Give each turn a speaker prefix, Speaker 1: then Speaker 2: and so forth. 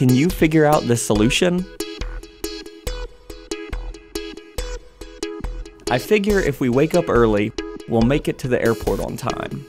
Speaker 1: Can you figure out the solution? I figure if we wake up early, we'll make it to the airport on time.